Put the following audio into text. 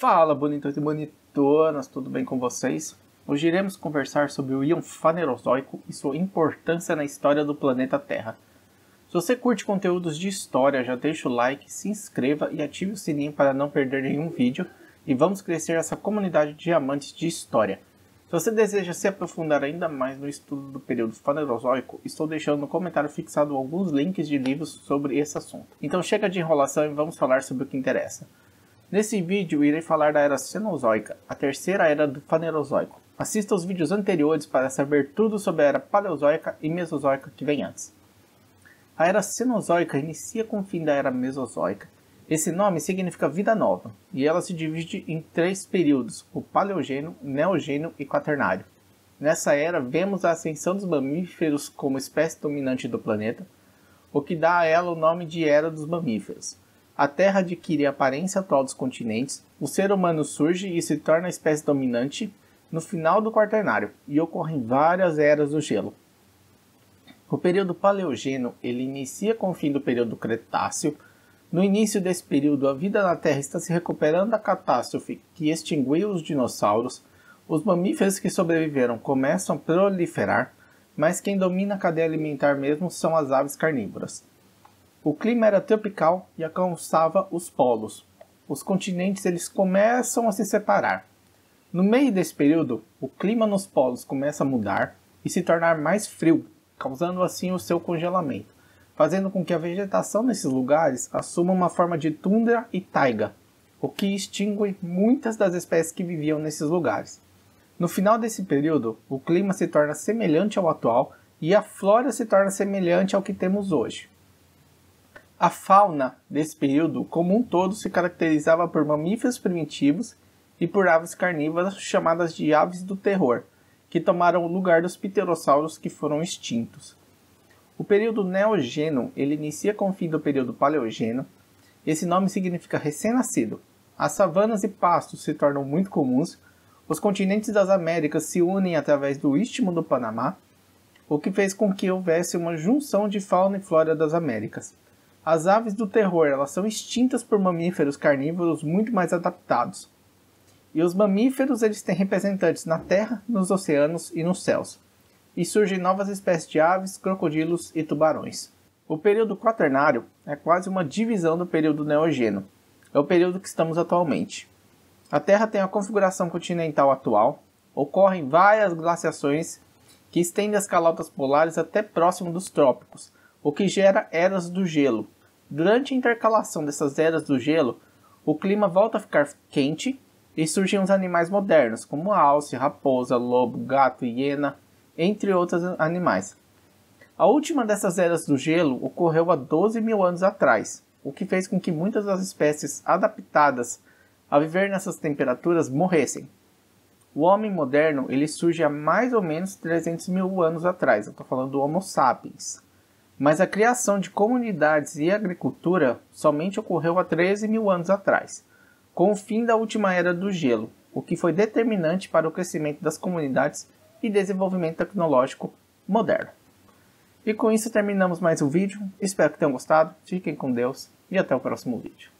Fala, bonitões e bonitonas, tudo bem com vocês? Hoje iremos conversar sobre o íon fanerozoico e sua importância na história do planeta Terra. Se você curte conteúdos de história, já deixa o like, se inscreva e ative o sininho para não perder nenhum vídeo e vamos crescer essa comunidade de amantes de história. Se você deseja se aprofundar ainda mais no estudo do período fanerozoico, estou deixando no comentário fixado alguns links de livros sobre esse assunto. Então chega de enrolação e vamos falar sobre o que interessa. Nesse vídeo irei falar da era Cenozoica, a terceira era do Fanerozoico. Assista os vídeos anteriores para saber tudo sobre a era Paleozoica e Mesozoica que vem antes. A era Cenozoica inicia com o fim da era Mesozoica. Esse nome significa vida nova, e ela se divide em três períodos, o Paleogênio, Neogênio e Quaternário. Nessa era, vemos a ascensão dos mamíferos como espécie dominante do planeta, o que dá a ela o nome de Era dos Mamíferos. A Terra adquire a aparência atual dos continentes, o ser humano surge e se torna a espécie dominante no final do Quaternário, e ocorrem várias eras do gelo. O período Paleogeno ele inicia com o fim do período Cretáceo. No início desse período, a vida na Terra está se recuperando da catástrofe que extinguiu os dinossauros. Os mamíferos que sobreviveram começam a proliferar, mas quem domina a cadeia alimentar mesmo são as aves carnívoras. O clima era tropical e alcançava os polos. Os continentes eles começam a se separar. No meio desse período, o clima nos polos começa a mudar e se tornar mais frio, causando assim o seu congelamento, fazendo com que a vegetação nesses lugares assuma uma forma de tundra e taiga, o que extingue muitas das espécies que viviam nesses lugares. No final desse período, o clima se torna semelhante ao atual e a flora se torna semelhante ao que temos hoje. A fauna desse período, como um todo, se caracterizava por mamíferos primitivos e por aves carnívoras chamadas de aves do terror, que tomaram o lugar dos pterossauros que foram extintos. O período Neogeno ele inicia com o fim do período Paleogeno. Esse nome significa recém-nascido. As savanas e pastos se tornam muito comuns. Os continentes das Américas se unem através do Istmo do Panamá, o que fez com que houvesse uma junção de fauna e flora das Américas. As aves do terror elas são extintas por mamíferos carnívoros muito mais adaptados. E os mamíferos eles têm representantes na terra, nos oceanos e nos céus. E surgem novas espécies de aves, crocodilos e tubarões. O período quaternário é quase uma divisão do período neogeno. É o período que estamos atualmente. A Terra tem a configuração continental atual, ocorrem várias glaciações que estendem as calotas polares até próximo dos trópicos, o que gera eras do gelo. Durante a intercalação dessas eras do gelo, o clima volta a ficar quente e surgem os animais modernos, como alce, raposa, lobo, gato, hiena, entre outros animais. A última dessas eras do gelo ocorreu há 12 mil anos atrás, o que fez com que muitas das espécies adaptadas a viver nessas temperaturas morressem. O homem moderno ele surge há mais ou menos 300 mil anos atrás, eu estou falando do Homo sapiens. Mas a criação de comunidades e agricultura somente ocorreu há 13 mil anos atrás com o fim da última era do gelo, o que foi determinante para o crescimento das comunidades e desenvolvimento tecnológico moderno. E com isso terminamos mais um vídeo, espero que tenham gostado, fiquem com Deus e até o próximo vídeo.